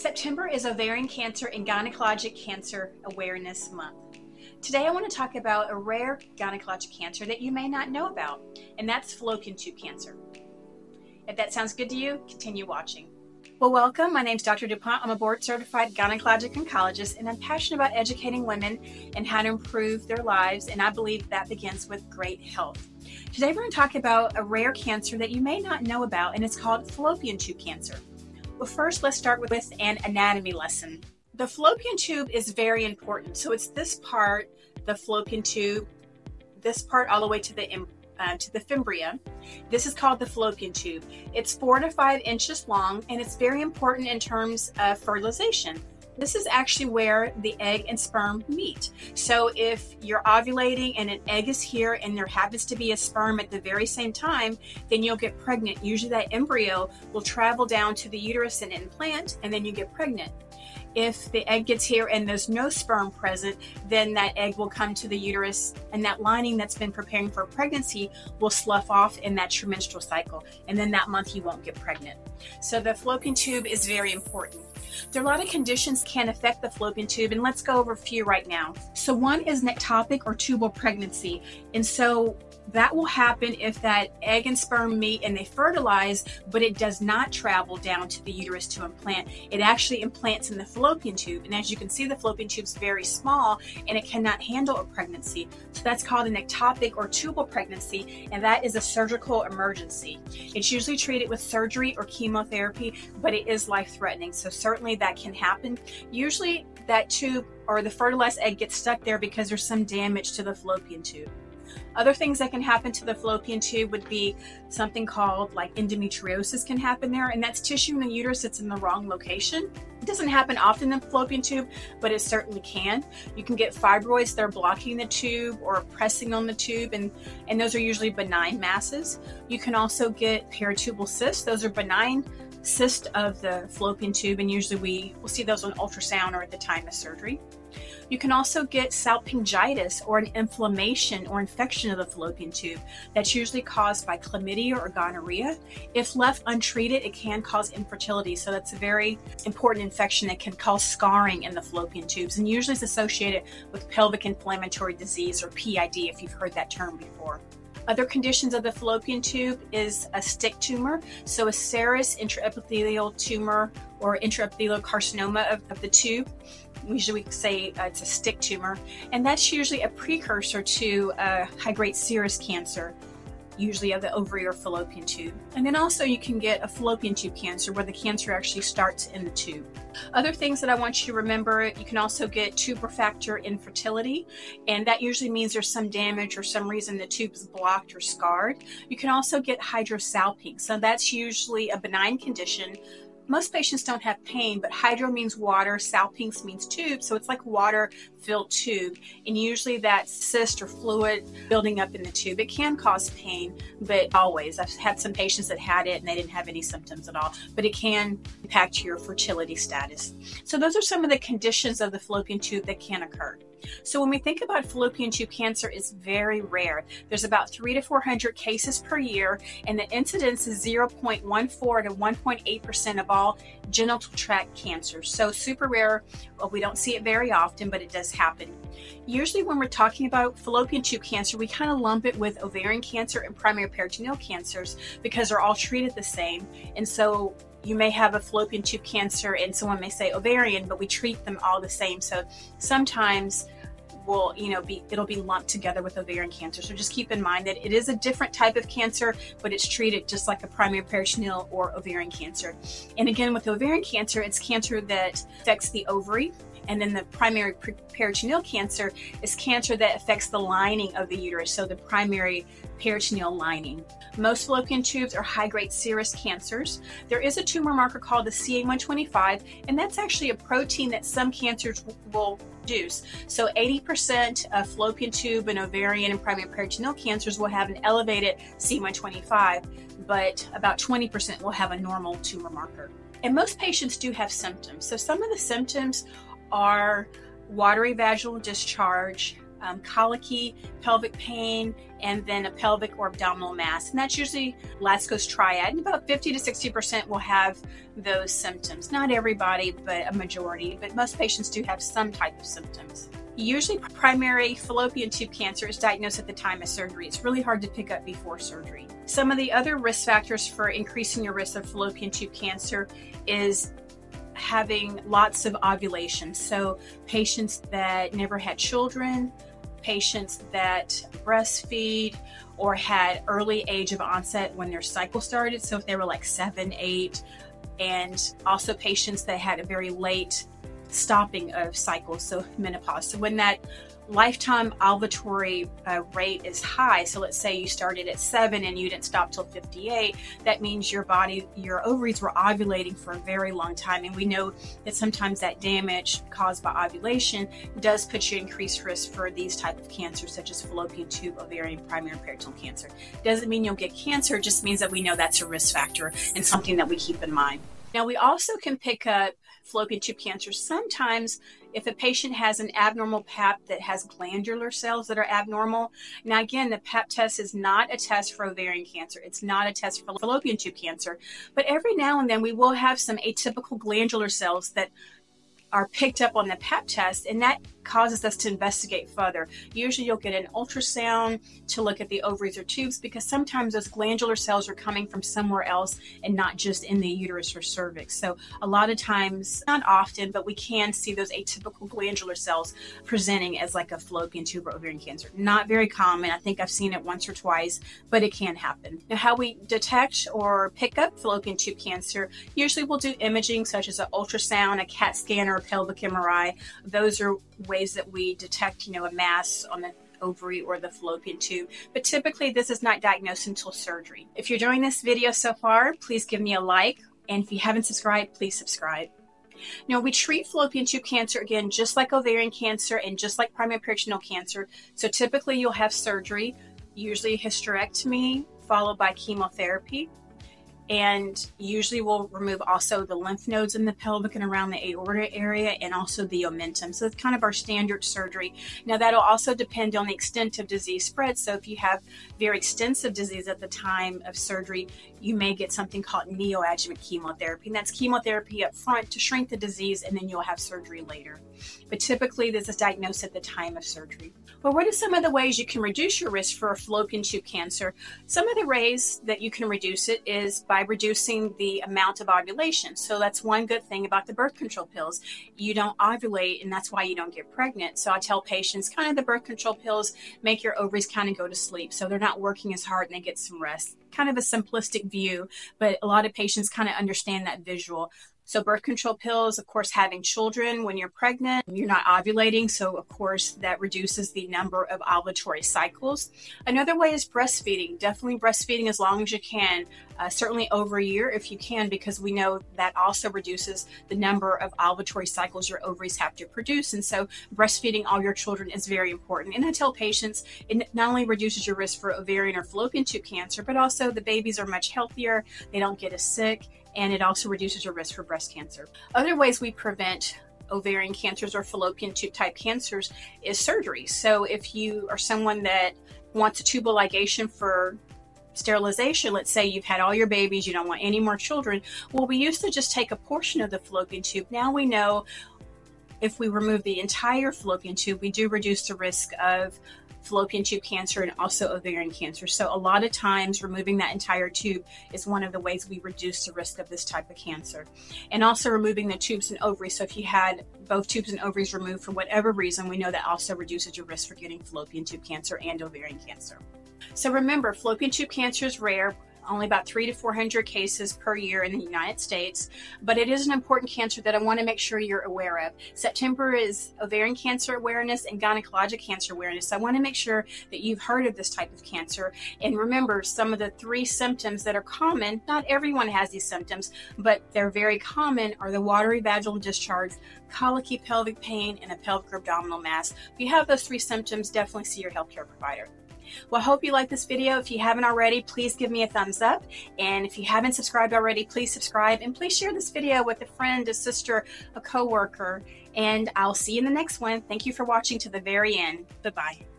September is Ovarian Cancer and Gynecologic Cancer Awareness Month. Today I want to talk about a rare gynecologic cancer that you may not know about, and that's fallopian tube cancer. If that sounds good to you, continue watching. Well, welcome. My name is Dr. duPont. I'm a board certified gynecologic oncologist, and I'm passionate about educating women and how to improve their lives, and I believe that begins with great health. Today we're going to talk about a rare cancer that you may not know about, and it's called fallopian tube cancer. Well, first, let's start with an anatomy lesson. The fallopian tube is very important. So it's this part, the fallopian tube, this part all the way to the uh, to the fimbria. This is called the fallopian tube. It's four to five inches long, and it's very important in terms of fertilization. This is actually where the egg and sperm meet. So if you're ovulating and an egg is here and there happens to be a sperm at the very same time, then you'll get pregnant. Usually that embryo will travel down to the uterus and implant, and then you get pregnant. If the egg gets here and there's no sperm present, then that egg will come to the uterus and that lining that's been preparing for pregnancy will slough off in that menstrual cycle. And then that month you won't get pregnant. So the fallopian tube is very important. There are a lot of conditions can affect the fallopian tube, and let's go over a few right now. So one is an ectopic or tubal pregnancy. And so that will happen if that egg and sperm meet and they fertilize, but it does not travel down to the uterus to implant. It actually implants in the fallopian tube. And as you can see, the fallopian tube is very small and it cannot handle a pregnancy. So that's called an ectopic or tubal pregnancy, and that is a surgical emergency. It's usually treated with surgery or chemotherapy, but it is life threatening. So certainly that can happen. Usually that tube or the fertilized egg gets stuck there because there's some damage to the fallopian tube. Other things that can happen to the fallopian tube would be something called like endometriosis can happen there, and that's tissue in the uterus that's in the wrong location. It doesn't happen often in the fallopian tube, but it certainly can. You can get fibroids that are blocking the tube or pressing on the tube, and, and those are usually benign masses. You can also get peritubal cysts, those are benign cyst of the fallopian tube, and usually we will see those on ultrasound or at the time of surgery. You can also get salpingitis or an inflammation or infection of the fallopian tube that's usually caused by chlamydia or gonorrhea. If left untreated, it can cause infertility. So that's a very important infection that can cause scarring in the fallopian tubes and usually is associated with pelvic inflammatory disease or PID if you've heard that term before. Other conditions of the fallopian tube is a STIC tumor, so a serous intraepithelial tumor or intraepithelial carcinoma of, of the tube. Usually we say uh, it's a STIC tumor, and that's usually a precursor to a high grade serous cancer usually of the ovary or fallopian tube. And then also you can get a fallopian tube cancer where the cancer actually starts in the tube. Other things that I want you to remember, you can also get tubal factor infertility, and that usually means there's some damage or some reason the tube is blocked or scarred. You can also get hydrosalpinx. So that's usually a benign condition most patients don't have pain, but hydro means water, salpinx means tube, so it's like water filled tube. And usually that cyst or fluid building up in the tube, it can cause pain, but always. I've had some patients that had it and they didn't have any symptoms at all, but it can impact your fertility status. So those are some of the conditions of the fallopian tube that can occur. So when we think about fallopian tube cancer, it's very rare. There's about three to 400 cases per year, and the incidence is 0.14 to 1.8% of all genital tract cancers. So super rare. We don't see it very often, but it does happen. Usually when we're talking about fallopian tube cancer, we kind of lump it with ovarian cancer and primary peritoneal cancers because they're all treated the same. And so you may have a fallopian tube cancer and someone may say ovarian, but we treat them all the same. So sometimes will you know be it'll be lumped together with ovarian cancer. So just keep in mind that it is a different type of cancer but it's treated just like a primary peritoneal or ovarian cancer. And again with ovarian cancer it's cancer that affects the ovary and then the primary peritoneal cancer is cancer that affects the lining of the uterus, so the primary peritoneal lining. Most fallopian tubes are high grade serous cancers. There is a tumor marker called the CA125, and that's actually a protein that some cancers will produce. So 80% of fallopian tube and ovarian and primary peritoneal cancers will have an elevated CA125, but about 20% will have a normal tumor marker. And most patients do have symptoms. So some of the symptoms are watery vaginal discharge, um, colicky, pelvic pain, and then a pelvic or abdominal mass. And that's usually Latzko's triad. And about 50 to 60% will have those symptoms. Not everybody, but a majority. But most patients do have some type of symptoms. Usually, primary fallopian tube cancer is diagnosed at the time of surgery. It's really hard to pick up before surgery. Some of the other risk factors for increasing your risk of fallopian tube cancer is having lots of ovulation. So, patients that never had children, patients that breastfeed or had early age of onset when their cycle started. So, if they were like seven, eight, and also patients that had a very late stopping of cycles, so menopause. So, when that lifetime ovulatory uh, rate is high, so let's say you started at seven and you didn't stop till 58, that means your body, your ovaries were ovulating for a very long time. And we know that sometimes that damage caused by ovulation does put you increased risk for these type of cancers, such as fallopian tube, ovarian, primary peritoneal cancer. Doesn't mean you'll get cancer, it just means that we know that's a risk factor and something that we keep in mind. Now, we also can pick up fallopian tube cancer sometimes if a patient has an abnormal pap that has glandular cells that are abnormal. Now, again, the pap test is not a test for ovarian cancer, it's not a test for fallopian tube cancer, but every now and then we will have some atypical glandular cells that are picked up on the pap test and that causes us to investigate further. Usually, you'll get an ultrasound to look at the ovaries or tubes because sometimes those glandular cells are coming from somewhere else and not just in the uterus or cervix. So, a lot of times, not often, but we can see those atypical glandular cells presenting as like a fallopian tube or ovarian cancer. Not very common. I think I've seen it once or twice, but it can happen. Now, how we detect or pick up fallopian tube cancer, usually we'll do imaging such as an ultrasound, a CAT scan, or a pelvic MRI. Those are ways that we detect, you know, a mass on the ovary or the fallopian tube. But typically, this is not diagnosed until surgery. If you're enjoying this video so far, please give me a like. And if you haven't subscribed, please subscribe. Now, we treat fallopian tube cancer again, just like ovarian cancer and just like primary peritoneal cancer. So, typically, you'll have surgery, usually hysterectomy, followed by chemotherapy and usually we'll remove also the lymph nodes in the pelvic and around the aorta area and also the omentum. So it's kind of our standard surgery. Now that'll also depend on the extent of disease spread. So if you have very extensive disease at the time of surgery, you may get something called neoadjuvant chemotherapy. And that's chemotherapy up front to shrink the disease and then you'll have surgery later. But typically this is diagnosed at the time of surgery. Well, what are some of the ways you can reduce your risk for fallopian tube cancer? Some of the ways that you can reduce it is by reducing the amount of ovulation. So that's one good thing about the birth control pills. You don't ovulate, and that's why you don't get pregnant. So I tell patients kind of the birth control pills make your ovaries kind of go to sleep. So they're not working as hard and they get some rest kind of a simplistic view, but a lot of patients kind of understand that visual. So, birth control pills, of course, having children when you're pregnant, you're not ovulating. So, of course, that reduces the number of ovulatory cycles. Another way is breastfeeding. Definitely breastfeeding as long as you can, uh, certainly over a year if you can, because we know that also reduces the number of ovulatory cycles your ovaries have to produce. And so, breastfeeding all your children is very important. And I tell patients it not only reduces your risk for ovarian or fallopian tube cancer, but also the babies are much healthier, they don't get as sick and it also reduces your risk for breast cancer. Other ways we prevent ovarian cancers or fallopian tube type cancers is surgery. So if you are someone that wants a tubal ligation for sterilization, let's say you've had all your babies, you don't want any more children. Well, we used to just take a portion of the fallopian tube. Now we know if we remove the entire fallopian tube, we do reduce the risk of fallopian tube cancer and also ovarian cancer. So, a lot of times, removing that entire tube is one of the ways we reduce the risk of this type of cancer. And also removing the tubes and ovaries. So, if you had both tubes and ovaries removed for whatever reason, we know that also reduces your risk for getting fallopian tube cancer and ovarian cancer. So, remember, fallopian tube cancer is rare only about three to 400 cases per year in the United States, but it is an important cancer that I want to make sure you're aware of. September is ovarian cancer awareness and gynecologic cancer awareness. So I want to make sure that you've heard of this type of cancer. And remember, some of the three symptoms that are common, not everyone has these symptoms, but they're very common, are the watery vaginal discharge, colicky pelvic pain, and a pelvic abdominal mass. If you have those three symptoms, definitely see your healthcare provider. Well, I hope you like this video. If you haven't already, please give me a thumbs up. And if you haven't subscribed already, please subscribe and please share this video with a friend, a sister, a coworker. And I'll see you in the next one. Thank you for watching to the very end. Bye-bye.